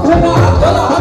等等啊啊